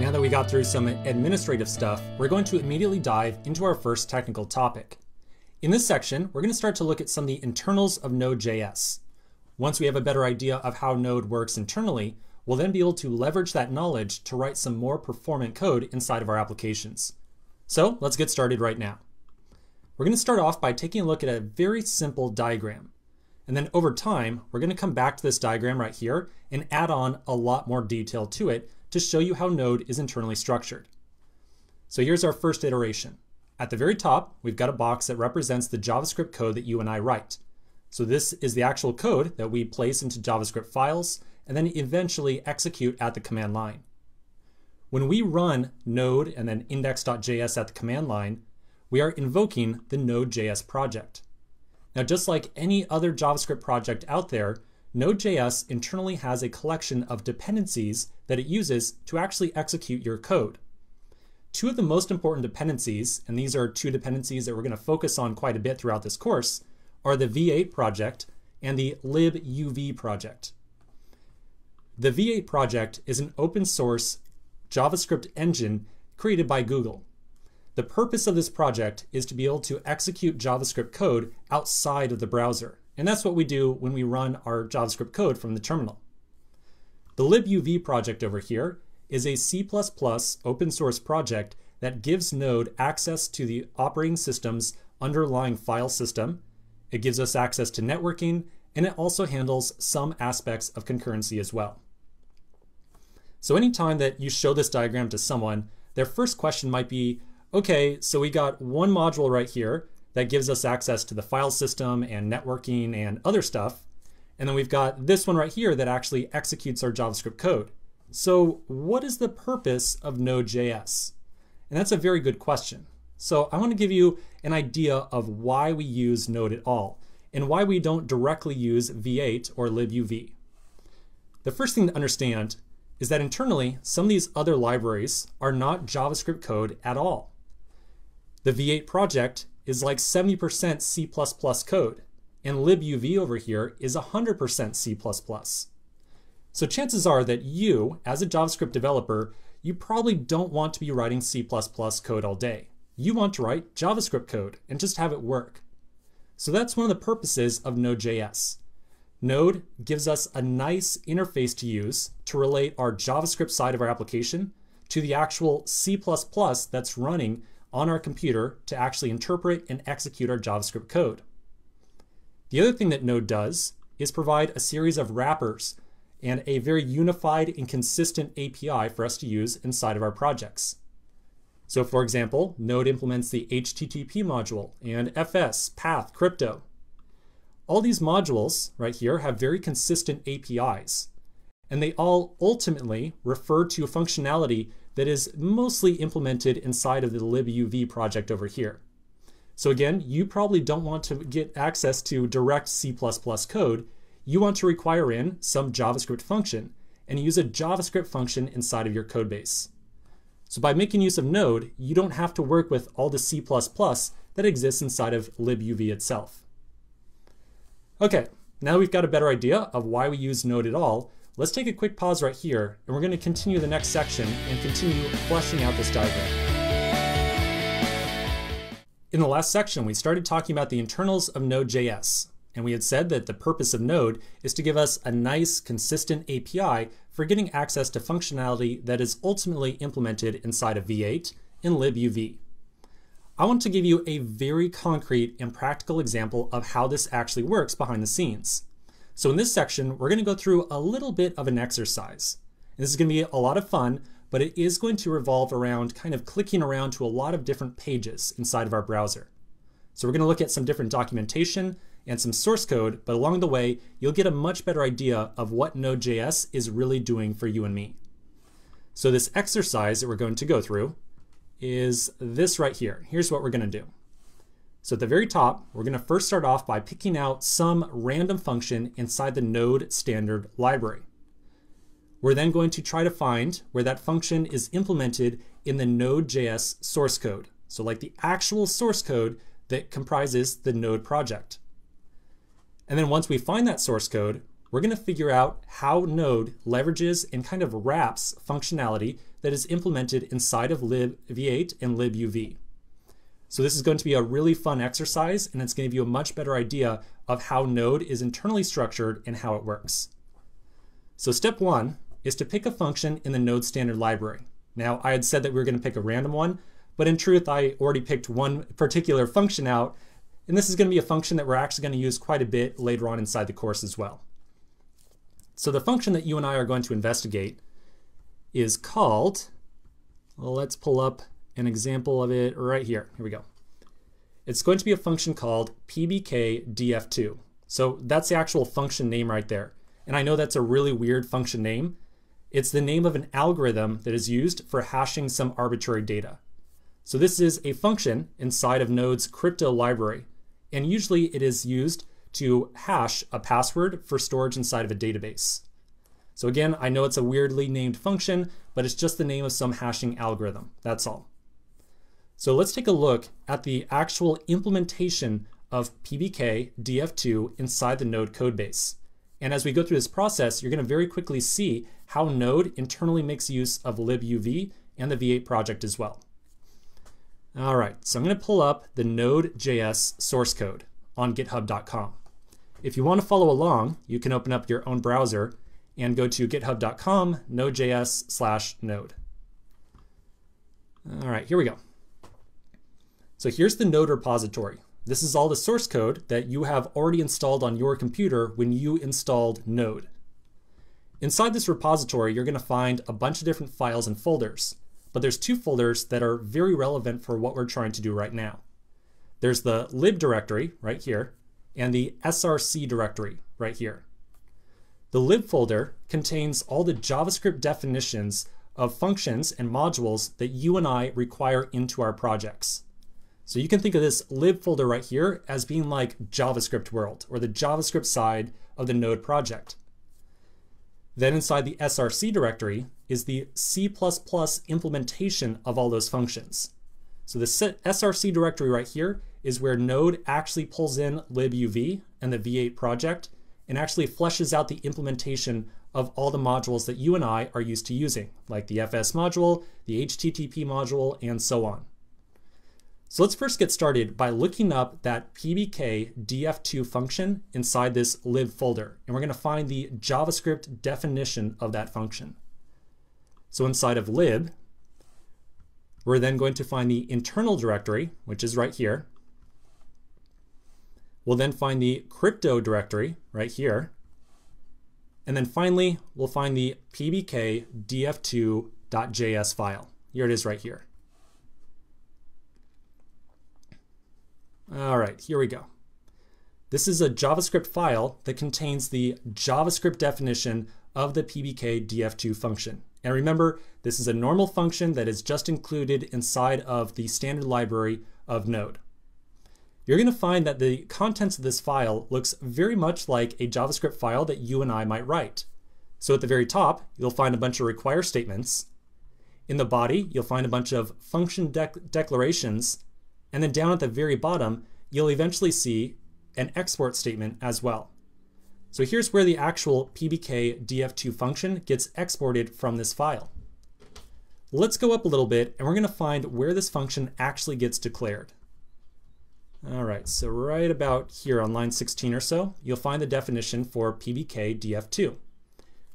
now that we got through some administrative stuff, we're going to immediately dive into our first technical topic. In this section, we're going to start to look at some of the internals of Node.js. Once we have a better idea of how Node works internally, we'll then be able to leverage that knowledge to write some more performant code inside of our applications. So let's get started right now. We're going to start off by taking a look at a very simple diagram. And then over time, we're going to come back to this diagram right here and add on a lot more detail to it to show you how Node is internally structured. So here's our first iteration. At the very top, we've got a box that represents the JavaScript code that you and I write. So this is the actual code that we place into JavaScript files and then eventually execute at the command line. When we run node and then index.js at the command line, we are invoking the Node.js project. Now, just like any other JavaScript project out there, Node.js internally has a collection of dependencies that it uses to actually execute your code. Two of the most important dependencies, and these are two dependencies that we're going to focus on quite a bit throughout this course, are the V8 project and the libuv project. The V8 project is an open source JavaScript engine created by Google. The purpose of this project is to be able to execute JavaScript code outside of the browser. And that's what we do when we run our JavaScript code from the terminal. The libuv project over here is a C++ open source project that gives Node access to the operating system's underlying file system. It gives us access to networking, and it also handles some aspects of concurrency as well. So anytime that you show this diagram to someone, their first question might be, okay, so we got one module right here that gives us access to the file system and networking and other stuff. And then we've got this one right here that actually executes our JavaScript code. So what is the purpose of Node.js? And that's a very good question. So I want to give you an idea of why we use Node at all and why we don't directly use V8 or libuv. The first thing to understand is that internally, some of these other libraries are not JavaScript code at all. The V8 project is like 70% C++ code, and libuv over here is 100% C++. So chances are that you, as a JavaScript developer, you probably don't want to be writing C++ code all day. You want to write JavaScript code and just have it work. So that's one of the purposes of Node.js. Node gives us a nice interface to use to relate our JavaScript side of our application to the actual C++ that's running on our computer to actually interpret and execute our JavaScript code. The other thing that Node does is provide a series of wrappers and a very unified and consistent API for us to use inside of our projects. So for example, Node implements the HTTP module and FS, Path, Crypto. All these modules right here have very consistent APIs, and they all ultimately refer to a functionality that is mostly implemented inside of the libuv project over here. So again, you probably don't want to get access to direct C++ code you want to require in some JavaScript function and use a JavaScript function inside of your codebase. So by making use of Node, you don't have to work with all the C++ that exists inside of libuv itself. Okay, now we've got a better idea of why we use Node at all, let's take a quick pause right here and we're going to continue the next section and continue fleshing out this diagram. In the last section, we started talking about the internals of Node.js, and we had said that the purpose of Node is to give us a nice, consistent API for getting access to functionality that is ultimately implemented inside of V8 in libuv. I want to give you a very concrete and practical example of how this actually works behind the scenes. So in this section, we're going to go through a little bit of an exercise. And this is going to be a lot of fun, but it is going to revolve around kind of clicking around to a lot of different pages inside of our browser. So we're going to look at some different documentation and some source code, but along the way, you'll get a much better idea of what Node.js is really doing for you and me. So this exercise that we're going to go through is this right here. Here's what we're going to do. So at the very top, we're going to first start off by picking out some random function inside the Node standard library. We're then going to try to find where that function is implemented in the Node.js source code. So like the actual source code that comprises the Node project. And then once we find that source code, we're going to figure out how Node leverages and kind of wraps functionality that is implemented inside of libv8 and libuv. So this is going to be a really fun exercise and it's going to give you a much better idea of how Node is internally structured and how it works. So step one is to pick a function in the Node standard library. Now I had said that we were going to pick a random one, but in truth I already picked one particular function out and this is going to be a function that we're actually going to use quite a bit later on inside the course as well. So the function that you and I are going to investigate is called, well, let's pull up an example of it right here. Here we go. It's going to be a function called pbkdf2. So that's the actual function name right there. And I know that's a really weird function name. It's the name of an algorithm that is used for hashing some arbitrary data. So this is a function inside of Node's crypto library. And usually it is used to hash a password for storage inside of a database. So again, I know it's a weirdly named function, but it's just the name of some hashing algorithm. That's all. So let's take a look at the actual implementation of PBK DF2 inside the Node codebase. And as we go through this process, you're going to very quickly see how Node internally makes use of libuv and the V8 project as well. All right, so I'm going to pull up the Node.js source code on github.com. If you want to follow along, you can open up your own browser and go to github.com node.js slash node. All right, here we go. So here's the node repository. This is all the source code that you have already installed on your computer when you installed Node. Inside this repository, you're going to find a bunch of different files and folders, but there's two folders that are very relevant for what we're trying to do right now. There's the lib directory right here and the src directory right here. The lib folder contains all the JavaScript definitions of functions and modules that you and I require into our projects. So you can think of this lib folder right here as being like JavaScript world or the JavaScript side of the Node project. Then inside the src directory is the C++ implementation of all those functions. So the src directory right here is where Node actually pulls in libuv and the V8 project and actually fleshes out the implementation of all the modules that you and I are used to using, like the FS module, the HTTP module, and so on. So let's first get started by looking up that pbk df2 function inside this lib folder, and we're going to find the JavaScript definition of that function. So inside of lib, we're then going to find the internal directory, which is right here. We'll then find the crypto directory right here. And then finally, we'll find the pbk df2.js file. Here it is right here. All right, here we go. This is a JavaScript file that contains the JavaScript definition of the PBKDF2 function. And remember, this is a normal function that is just included inside of the standard library of Node. You're going to find that the contents of this file looks very much like a JavaScript file that you and I might write. So at the very top, you'll find a bunch of require statements. In the body, you'll find a bunch of function de declarations and then down at the very bottom, you'll eventually see an export statement as well. So here's where the actual pbkdf2 function gets exported from this file. Let's go up a little bit and we're going to find where this function actually gets declared. All right, so right about here on line 16 or so, you'll find the definition for pbkdf2.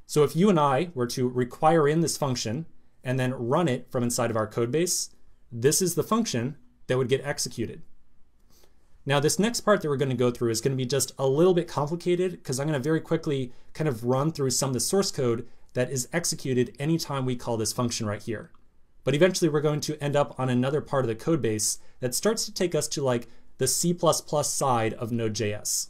So if you and I were to require in this function and then run it from inside of our code base, this is the function that would get executed. Now this next part that we're going to go through is going to be just a little bit complicated because I'm going to very quickly kind of run through some of the source code that is executed anytime we call this function right here. But eventually we're going to end up on another part of the code base that starts to take us to like the C++ side of Node.js.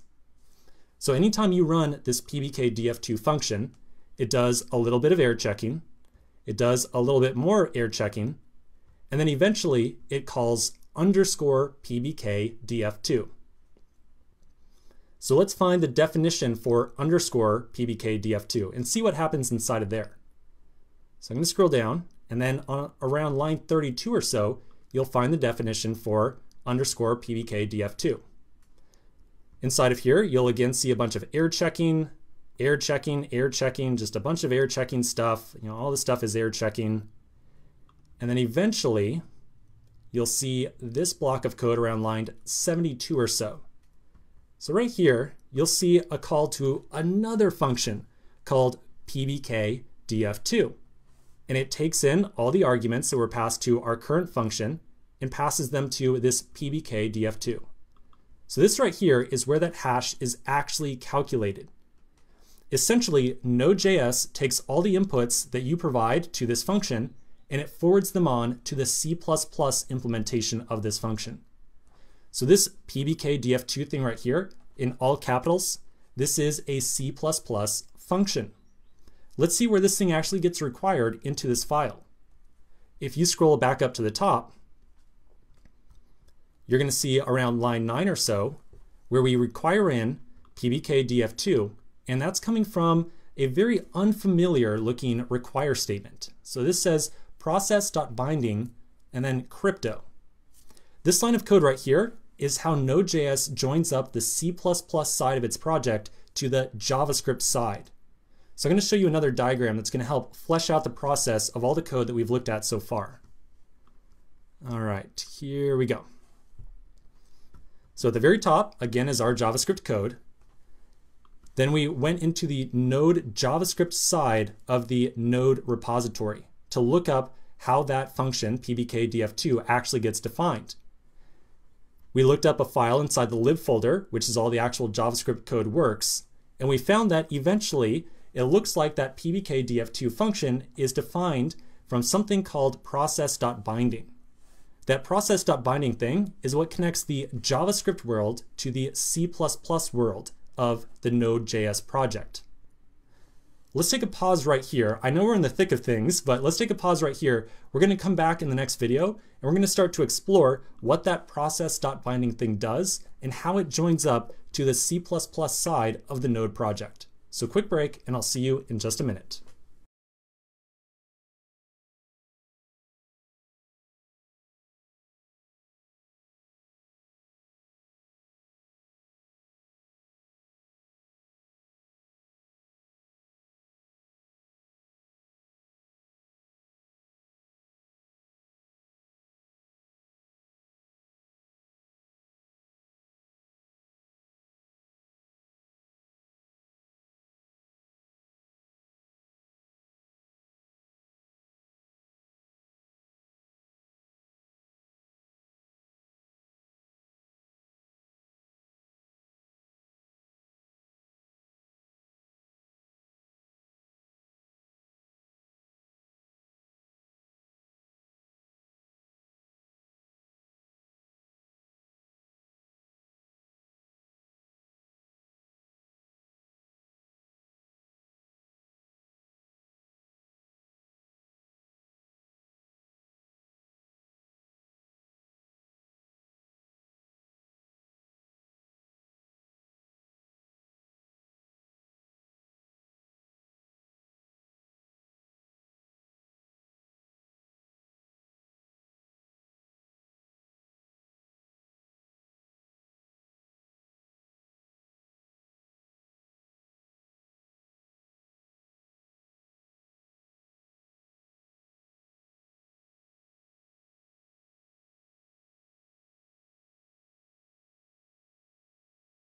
So anytime you run this pbkdf2 function, it does a little bit of error checking, it does a little bit more error checking, and then eventually it calls underscore pbkdf2. So let's find the definition for underscore pbkdf2 and see what happens inside of there. So I'm going to scroll down and then on around line 32 or so, you'll find the definition for underscore pbkdf2. Inside of here, you'll again see a bunch of air checking, air checking, air checking, just a bunch of air checking stuff. You know, all this stuff is air checking. And then eventually, you'll see this block of code around line 72 or so. So right here, you'll see a call to another function called pbkdf2. And it takes in all the arguments that were passed to our current function and passes them to this pbkdf2. So this right here is where that hash is actually calculated. Essentially, Node.js takes all the inputs that you provide to this function and it forwards them on to the C++ implementation of this function. So this pbkdf2 thing right here, in all capitals, this is a C++ function. Let's see where this thing actually gets required into this file. If you scroll back up to the top, you're going to see around line 9 or so where we require in pbkdf2, and that's coming from a very unfamiliar looking require statement. So this says process.binding and then crypto. This line of code right here is how Node.js joins up the C++ side of its project to the JavaScript side. So I'm going to show you another diagram that's going to help flesh out the process of all the code that we've looked at so far. All right, here we go. So at the very top, again, is our JavaScript code. Then we went into the Node JavaScript side of the Node repository to look up how that function, pbkdf2, actually gets defined. We looked up a file inside the lib folder, which is all the actual JavaScript code works, and we found that eventually it looks like that pbkdf2 function is defined from something called process.binding. That process.binding thing is what connects the JavaScript world to the C++ world of the Node.js project. Let's take a pause right here. I know we're in the thick of things, but let's take a pause right here. We're going to come back in the next video and we're going to start to explore what that process.binding thing does and how it joins up to the C++ side of the Node project. So quick break and I'll see you in just a minute.